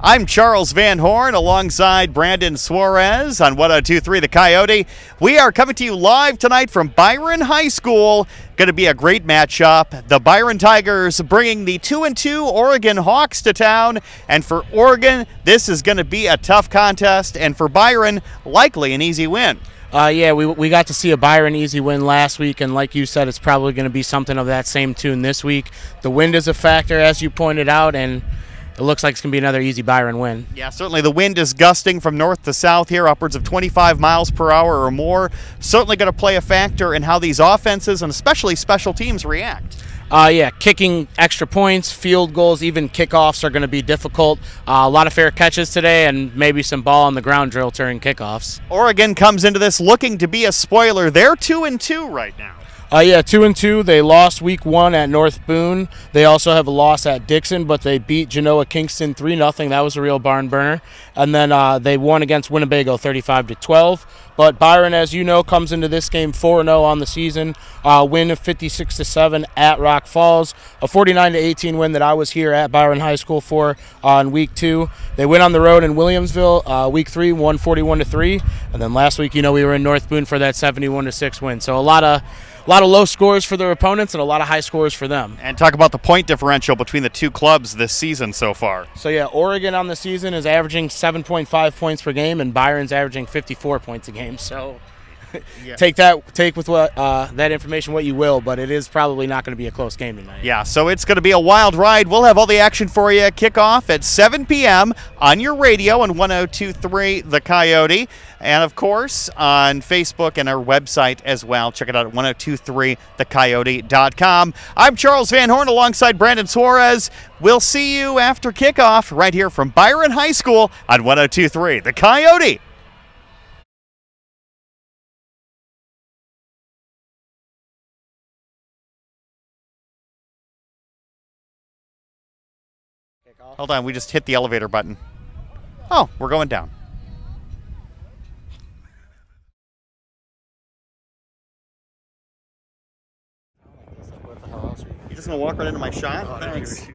I'm Charles Van Horn alongside Brandon Suarez on 1023 The Coyote. We are coming to you live tonight from Byron High School. Going to be a great matchup. The Byron Tigers bringing the 2 and 2 Oregon Hawks to town. And for Oregon, this is going to be a tough contest. And for Byron, likely an easy win. Uh, yeah, we, we got to see a Byron easy win last week, and like you said, it's probably going to be something of that same tune this week. The wind is a factor, as you pointed out, and it looks like it's going to be another easy Byron win. Yeah, certainly the wind is gusting from north to south here, upwards of 25 miles per hour or more. Certainly going to play a factor in how these offenses and especially special teams react. Uh, yeah, kicking extra points, field goals, even kickoffs are going to be difficult. Uh, a lot of fair catches today, and maybe some ball on the ground drill during kickoffs. Oregon comes into this looking to be a spoiler. They're two and two right now. Uh, yeah, two and two. They lost week one at North Boone. They also have a loss at Dixon, but they beat Genoa Kingston three nothing. That was a real barn burner. And then uh, they won against Winnebago thirty five to twelve. But Byron, as you know, comes into this game four zero on the season. Uh, win of fifty six to seven at Rock Falls. A forty nine to eighteen win that I was here at Byron High School for on week two. They went on the road in Williamsville uh, week three, one forty one to three. And then last week, you know, we were in North Boone for that seventy one to six win. So a lot of a lot of low scores for their opponents and a lot of high scores for them. And talk about the point differential between the two clubs this season so far. So yeah, Oregon on the season is averaging 7.5 points per game, and Byron's averaging 54 points a game. So yeah. take that take with what uh, that information what you will, but it is probably not going to be a close game tonight. Yeah, so it's going to be a wild ride. We'll have all the action for you. Kickoff at 7 p.m. on your radio on 102.3 The Coyote, and of course on Facebook and our website as well. Check it out at 1023thecoyote.com. I'm Charles Van Horn alongside Brandon Suarez. We'll see you after kickoff right here from Byron High School on 102.3 The Coyote. Hold on, we just hit the elevator button. Oh, we're going down. You just gonna walk right into my shot? Oh, Thanks.